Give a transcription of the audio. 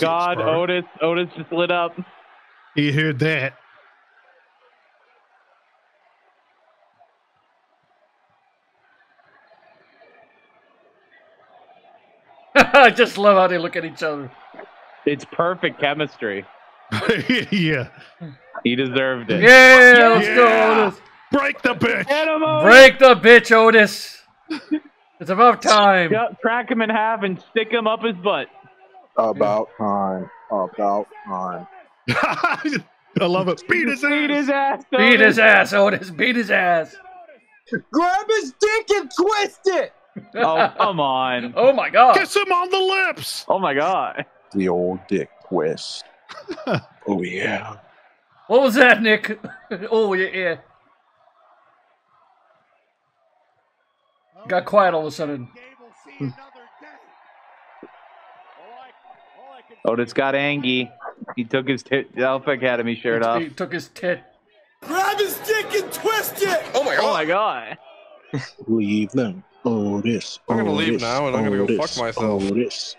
God, bro. Otis, Otis just lit up. You heard that? I just love how they look at each other. It's perfect chemistry. yeah. He deserved it. Yeah, let's go, Otis. Break the bitch. Get him, Otis! Break the bitch, Otis. It's about time. Cut- Crack him in half and stick him up his butt. About time. About time. I love it. Beat his Beat his ass. ass. Beat his ass, Otis. Beat his ass. Grab his dick and twist it. Oh, come on. Oh my god. Kiss him on the lips. Oh my god. The old dick twist. oh yeah. What was that, Nick? oh yeah, yeah. Got quiet all of a sudden. Hmm. Otis oh, got Angie. He took his t- Alpha Academy shirt off. He took his tit. Grab his dick and twist it. Oh my oh god. Oh god. my god. Leave them. Oh this. I'm gonna leave Otis, now and I'm gonna go Otis, fuck myself. Otis.